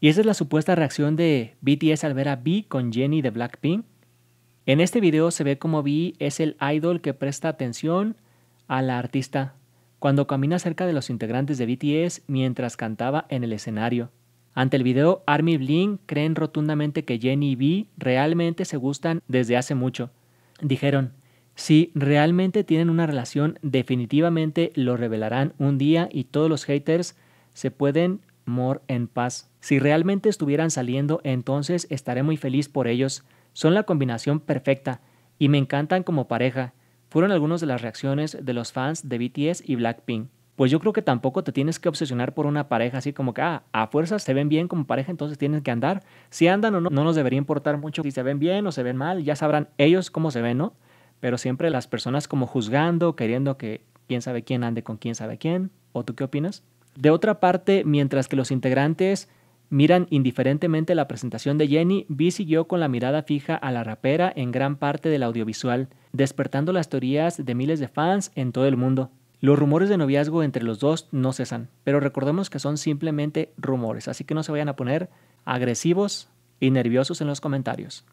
Y esa es la supuesta reacción de BTS al ver a V con Jennie de Blackpink. En este video se ve como V es el idol que presta atención a la artista cuando camina cerca de los integrantes de BTS mientras cantaba en el escenario. Ante el video, Army Bling creen rotundamente que Jennie y V realmente se gustan desde hace mucho. Dijeron, si realmente tienen una relación, definitivamente lo revelarán un día y todos los haters se pueden morir en paz. Si realmente estuvieran saliendo, entonces estaré muy feliz por ellos. Son la combinación perfecta y me encantan como pareja fueron algunas de las reacciones de los fans de BTS y Blackpink. Pues yo creo que tampoco te tienes que obsesionar por una pareja así como que, ah, a fuerzas se ven bien como pareja, entonces tienes que andar. Si andan o no, no nos debería importar mucho si se ven bien o se ven mal, ya sabrán ellos cómo se ven, ¿no? Pero siempre las personas como juzgando, queriendo que quién sabe quién ande con quién sabe quién. ¿O tú qué opinas? De otra parte, mientras que los integrantes Miran indiferentemente la presentación de Jenny, Vi siguió con la mirada fija a la rapera en gran parte del audiovisual, despertando las teorías de miles de fans en todo el mundo. Los rumores de noviazgo entre los dos no cesan, pero recordemos que son simplemente rumores, así que no se vayan a poner agresivos y nerviosos en los comentarios.